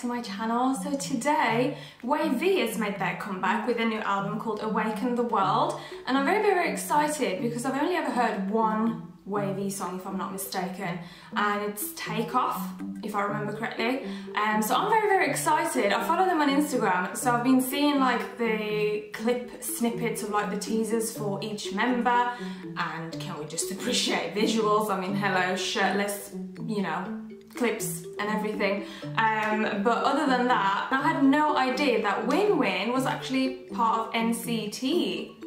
to my channel. So today, WayV has made their comeback with a new album called Awaken the World. And I'm very very excited because I've only ever heard one WayV song if I'm not mistaken. And it's Take Off, if I remember correctly. Um, so I'm very very excited. I follow them on Instagram. So I've been seeing like the clip snippets of like the teasers for each member. And can we just appreciate visuals? I mean hello shirtless you know clips and everything um, but other than that I had no idea that WinWin was actually part of NCT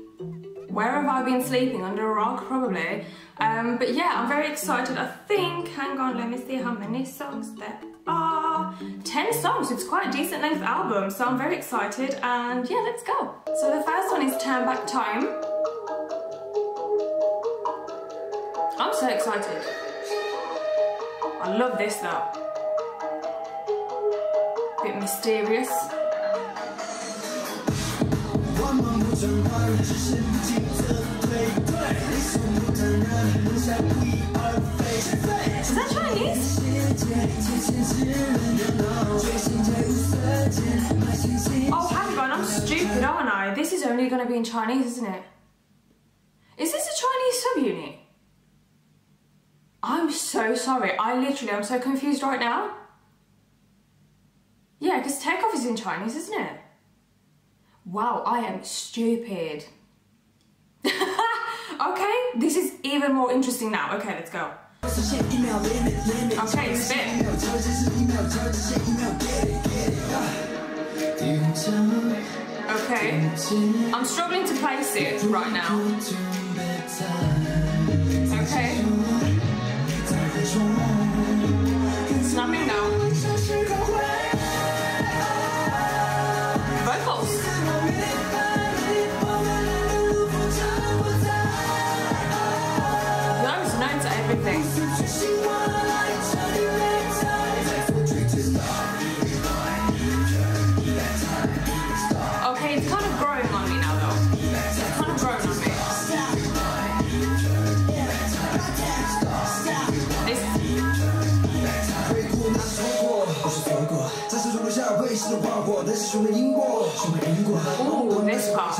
where have I been sleeping? Under a rock, probably. Um, but yeah, I'm very excited. I think, hang on, let me see how many songs there are. 10 songs, it's quite a decent length album, so I'm very excited. And yeah, let's go. So the first one is Turn Back Time. I'm so excited. I love this though. Bit mysterious. Is that Chinese? Oh, hang on, I'm stupid, aren't I? This is only going to be in Chinese, isn't it? Is this a Chinese subunit? So sorry. I literally, I'm so confused right now. Yeah, because takeoff is in Chinese, isn't it? Wow, I am stupid. okay, this is even more interesting now. Okay, let's go. Okay, spin. Okay, I'm struggling to place it right now. It's kind of growing on me now though. It's kind of growing on me. Ooh, this part.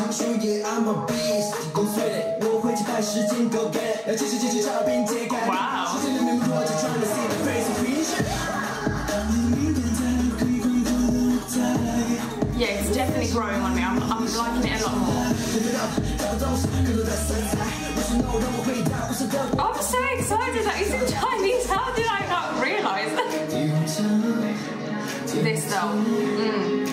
Wow. Yeah, it's definitely growing on me. I'm, I'm liking it a lot more. I'm so excited that it's in Chinese. How did I not realise? this though. Mm.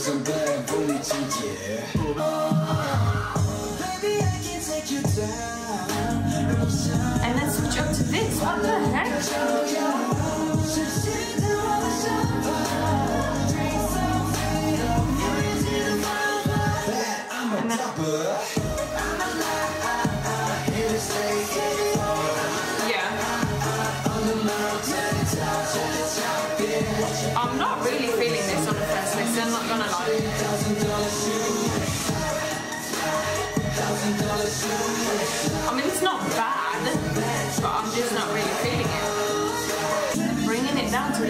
some bad booty too. And then switch up to this. What the heck?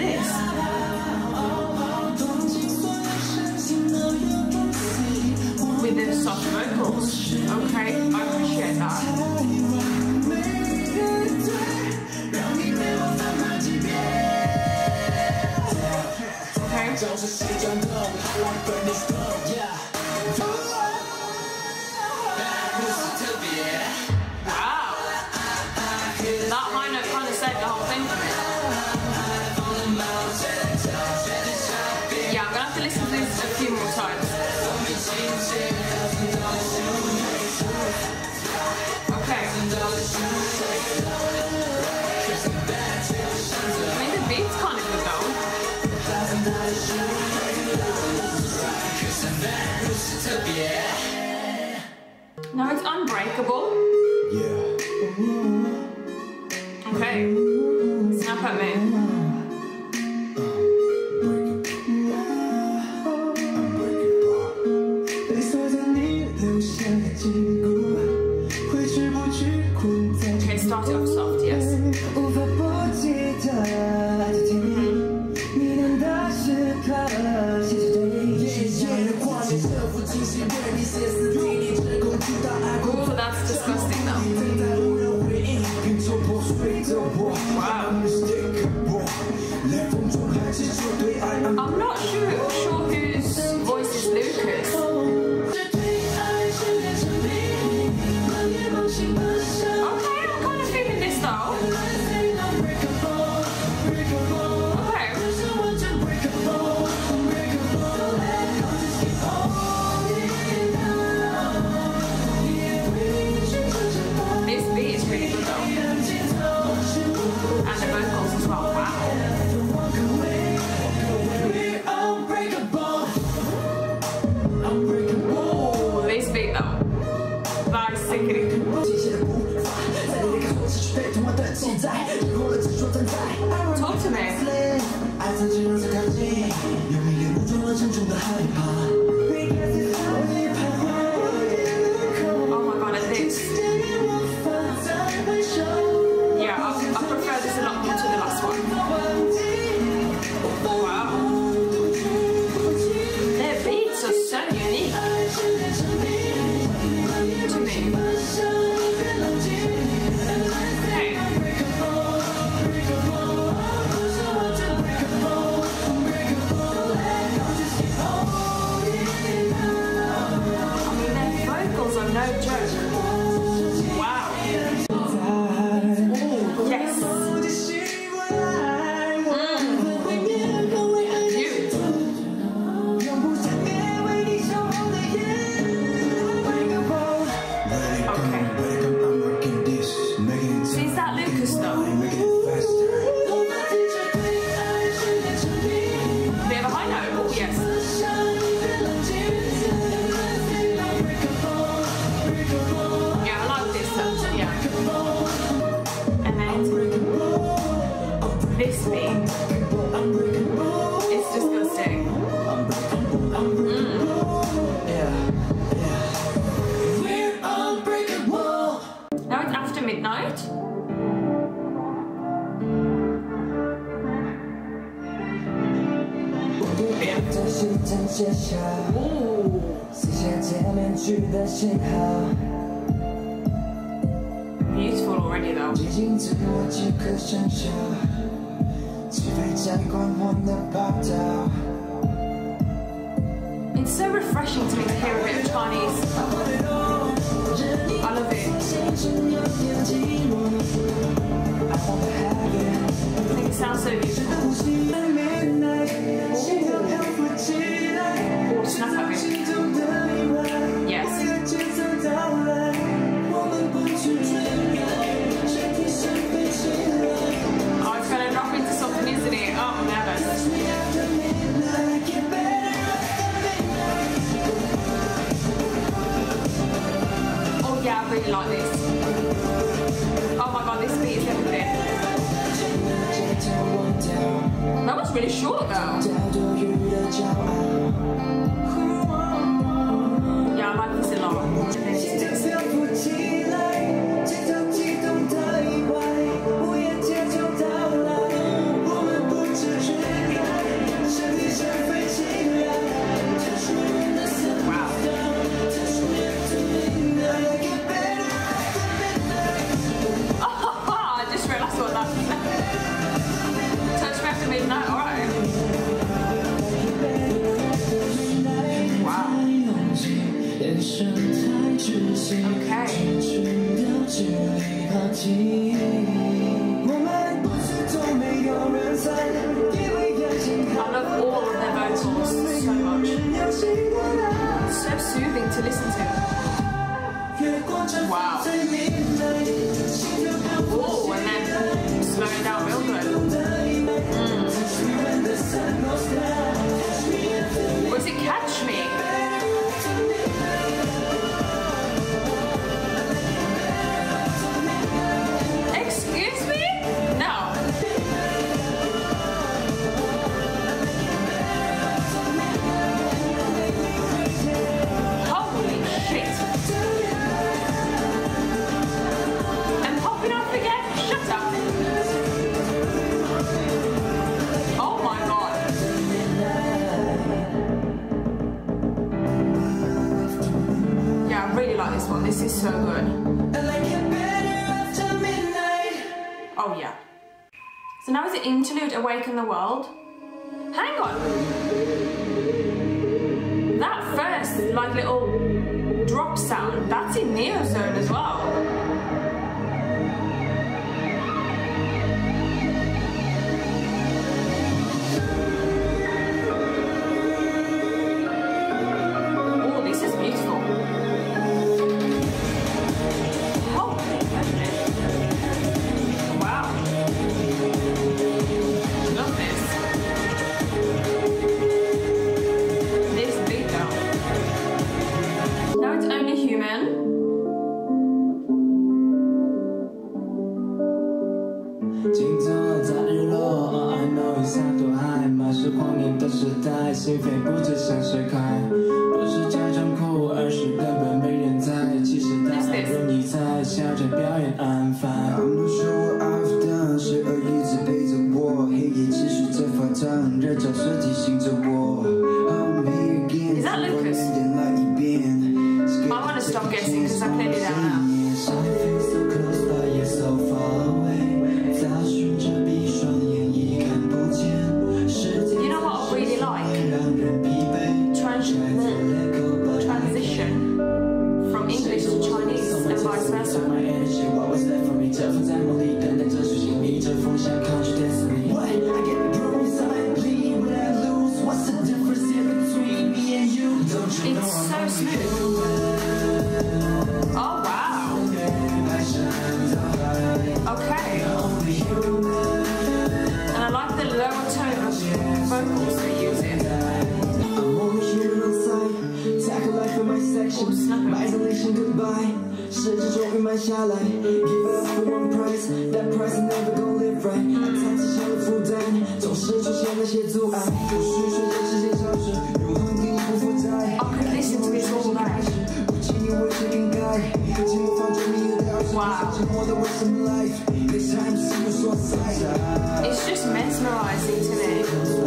With Within soft vocals, okay? I appreciate that. Okay? recyclable. Awaken the World. 就是这样的。总是出现那些阻碍，有时说这世界消失，永恒并不复杂。不经意为谁更改，寂寞放纵你的调查，沉默的 waste of life，对 time 是无所在。It's just mesmerizing to me.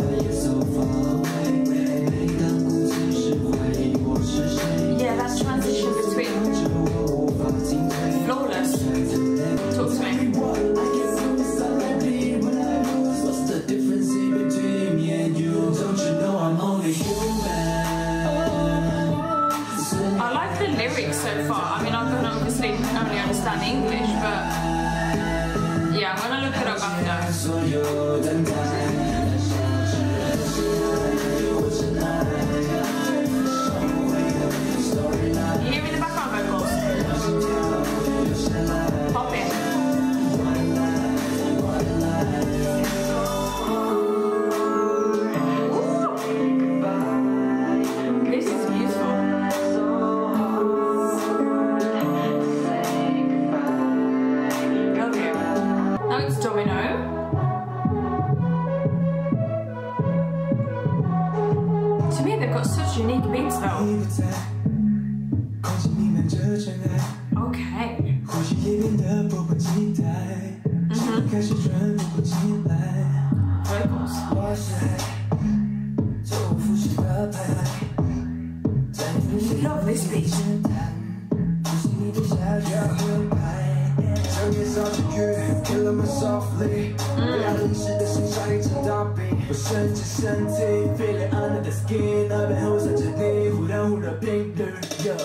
lovely. Reality that she tried to dumping But shanty shanty Feel it under the skin I've been held such a day Hula hula pink dirt Yeah.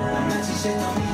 I'm not just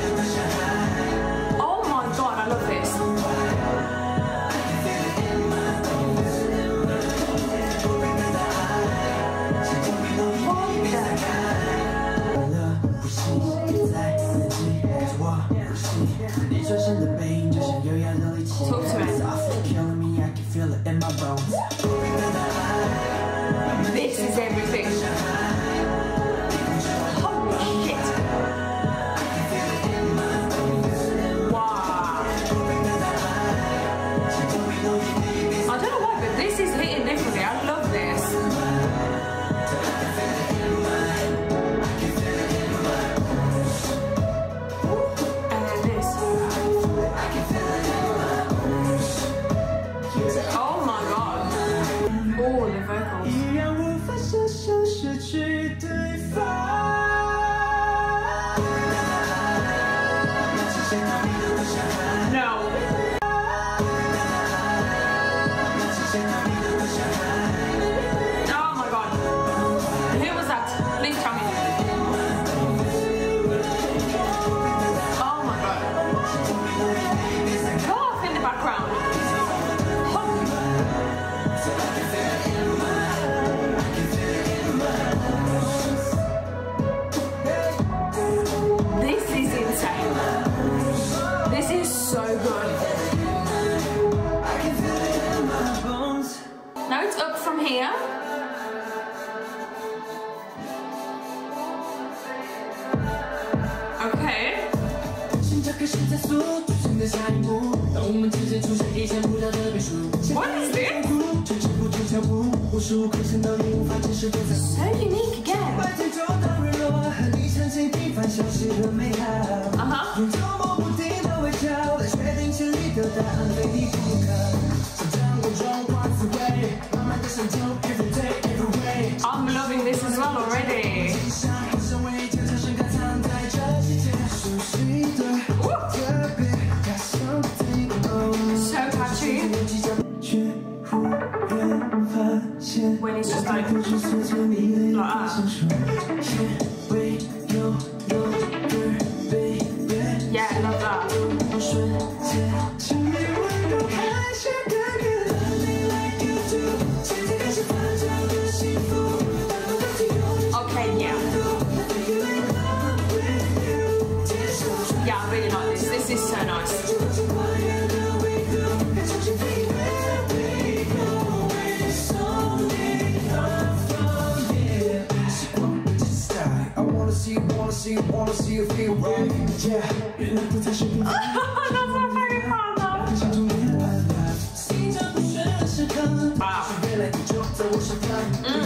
when it's just like, like ah. 啊！那说废话呢。爸。嗯。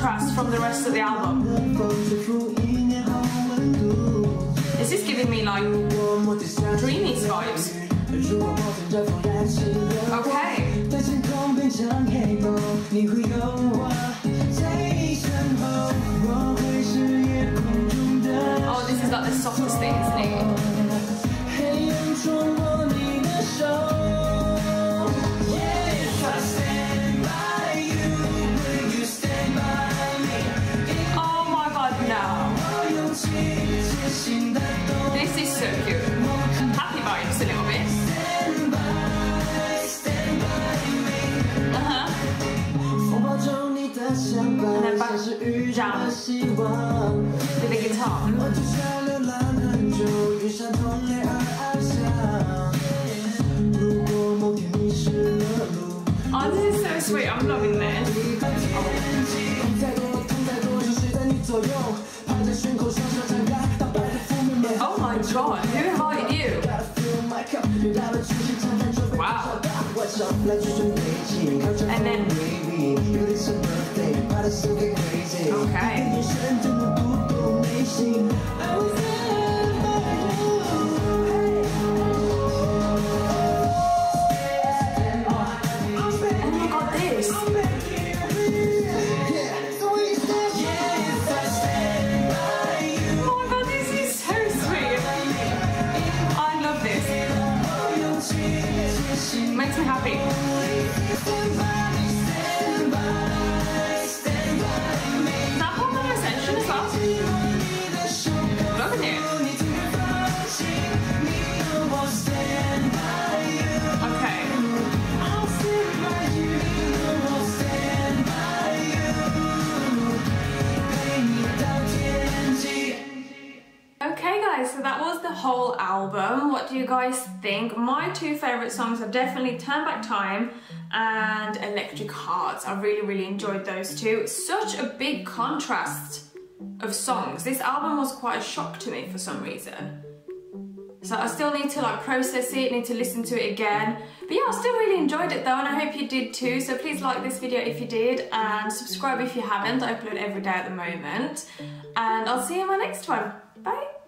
contrast from the rest of the album. This is giving me like dreamy vibes. Okay. Oh, this is like the softest thing, isn't it? 左右，趴在胸口，双手张开，大白的负面美。 Oh my god, who invited you? Gotta fill my cup，越大的出息，常常就被 Wow. 晚上来举重背脊，靠着 And then- Okay. Guys think? My two favorite songs are definitely Turn Back Time and Electric Hearts. I really, really enjoyed those two. Such a big contrast of songs. This album was quite a shock to me for some reason. So I still need to like process it, need to listen to it again. But yeah, I still really enjoyed it though and I hope you did too. So please like this video if you did and subscribe if you haven't. I upload every day at the moment. And I'll see you in my next one. Bye!